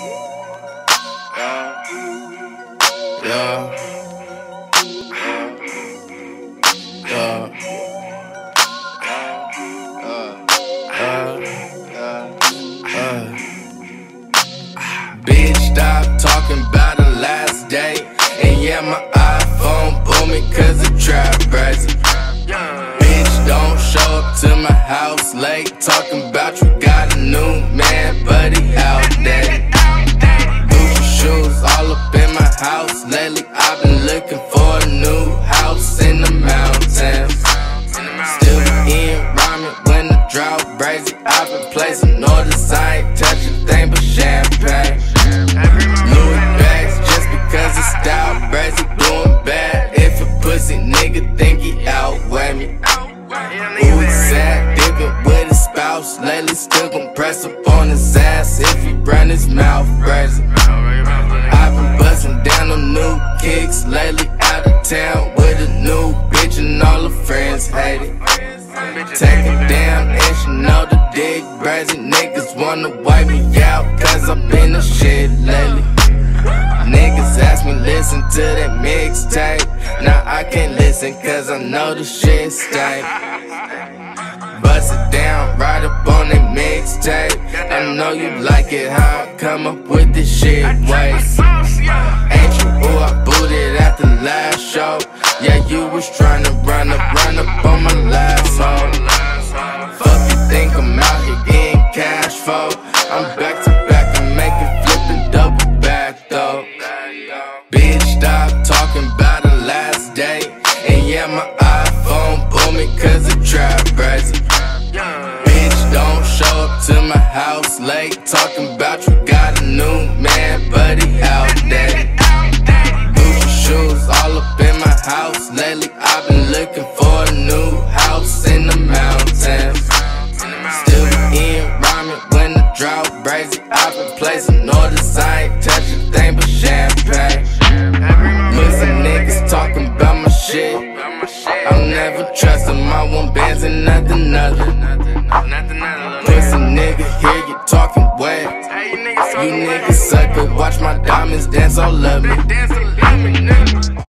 Yeah. Yeah. Yeah. Bitch, stop talking about the last day. And yeah, my iPhone booming cause it trap crazy. Bitch, don't show up to my house late. Talking about you got a new man, but lately. I've been looking for a new house in the mountains. Still eating ramen when the drought brazy. I've been placing orders, I ain't touching thing but champagne. Louis bags just because it's style brazy. Doing bad if a pussy nigga think he outweigh me. Is sad, dipping with his spouse. Lately, still gon' press up on his ass if he run his mouth crazy. I've been busting town with a new bitch, and all her friends hate it. Take it down, and she know the dick crazy. Niggas wanna wipe me out, cause I've been a shit lately. Niggas ask me listen to that mixtape. Now I can't listen cause I know the shit stank. Bust it down right up on that mixtape. I know you like it how I come up with this shit. Wait, to run up, run up on my last home. Fuck you think I'm out here getting cash for? I'm back to back and making flipping double back though. Bitch, stop talking about the last day. And yeah, my iPhone booming cause it trap crazy. Bitch, don't show up to my house late. Talking about you got a new man, but he outdated. Gucci shoes all up in my house lately. Orders, I ain't touching thing but champagne. Pussy niggas talking about my shit. I'll never trust them, I want bands and nothing other. Pussy nigga, hear you talking wet. You niggas suck, but watch my diamonds dance all of me.